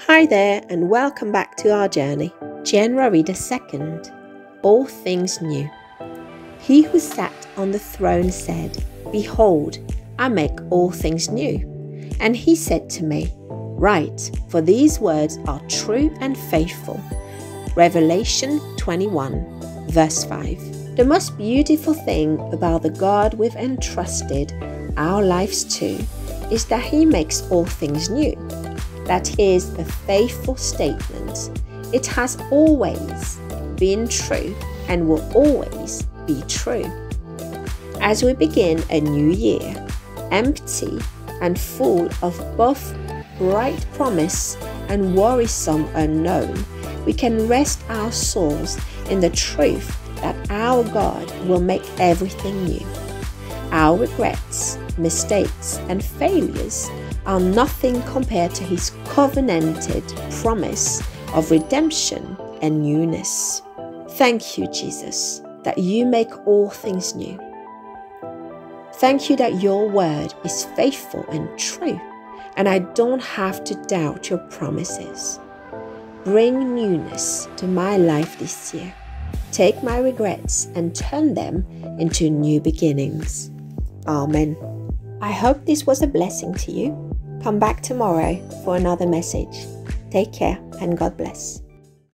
Hi there, and welcome back to our journey. January the 2nd, All Things New. He who sat on the throne said, Behold, I make all things new. And he said to me, Write, for these words are true and faithful. Revelation 21, verse 5. The most beautiful thing about the God we've entrusted our lives to is that He makes all things new. That is a faithful statement. It has always been true and will always be true. As we begin a new year, empty and full of both bright promise and worrisome unknown, we can rest our souls in the truth that our God will make everything new. Our regrets, mistakes, and failures are nothing compared to His covenanted promise of redemption and newness. Thank you, Jesus, that you make all things new. Thank you that your word is faithful and true, and I don't have to doubt your promises. Bring newness to my life this year. Take my regrets and turn them into new beginnings. Amen. I hope this was a blessing to you. Come back tomorrow for another message. Take care and God bless.